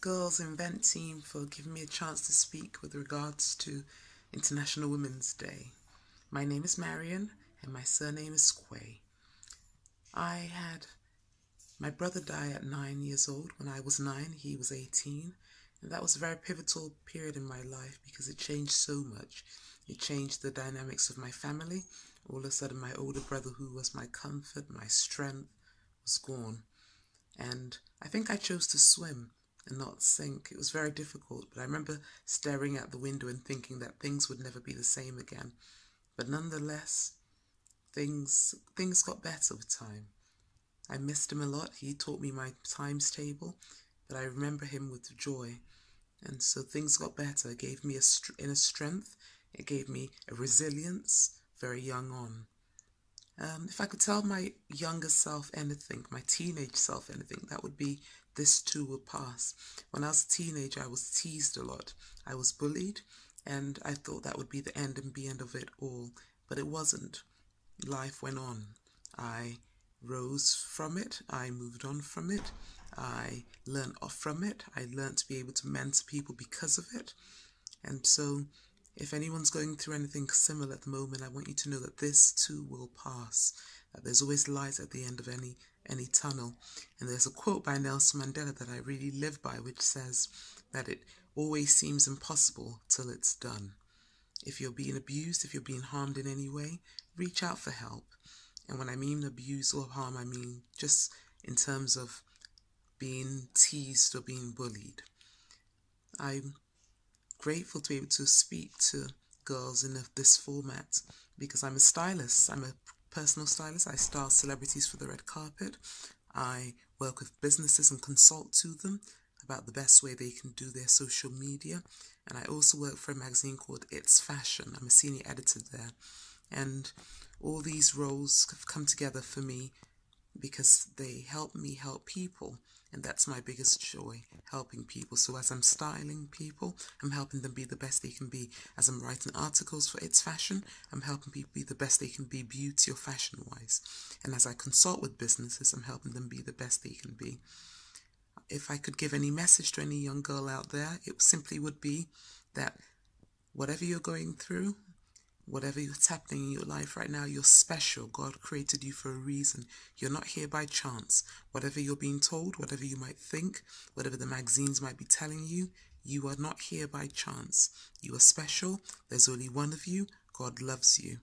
Girls Invent team for giving me a chance to speak with regards to International Women's Day. My name is Marian and my surname is Kwei. I had my brother die at nine years old. When I was nine, he was 18. And that was a very pivotal period in my life because it changed so much. It changed the dynamics of my family. All of a sudden, my older brother, who was my comfort, my strength, was gone. And I think I chose to swim and not sink. It was very difficult, but I remember staring at the window and thinking that things would never be the same again. But nonetheless, things things got better with time. I missed him a lot. He taught me my times table, but I remember him with joy. And so things got better. It gave me a inner strength. It gave me a resilience very young on. Um, if I could tell my younger self anything, my teenage self anything, that would be this too will pass. When I was a teenager, I was teased a lot. I was bullied, and I thought that would be the end and be end of it all. But it wasn't. Life went on. I rose from it. I moved on from it. I learned off from it. I learned to be able to mentor people because of it. And so if anyone's going through anything similar at the moment, I want you to know that this too will pass. That there's always light at the end of any any tunnel. And there's a quote by Nelson Mandela that I really live by, which says that it always seems impossible till it's done. If you're being abused, if you're being harmed in any way, reach out for help. And when I mean abuse or harm, I mean just in terms of being teased or being bullied. I'm grateful to be able to speak to girls in this format because I'm a stylist. I'm a personal stylist. I style celebrities for the red carpet. I work with businesses and consult to them about the best way they can do their social media. And I also work for a magazine called It's Fashion. I'm a senior editor there. And all these roles have come together for me because they help me help people. And that's my biggest joy, helping people. So as I'm styling people, I'm helping them be the best they can be. As I'm writing articles for It's Fashion, I'm helping people be the best they can be beauty or fashion wise. And as I consult with businesses, I'm helping them be the best they can be. If I could give any message to any young girl out there, it simply would be that whatever you're going through, Whatever is happening in your life right now, you're special. God created you for a reason. You're not here by chance. Whatever you're being told, whatever you might think, whatever the magazines might be telling you, you are not here by chance. You are special. There's only one of you. God loves you.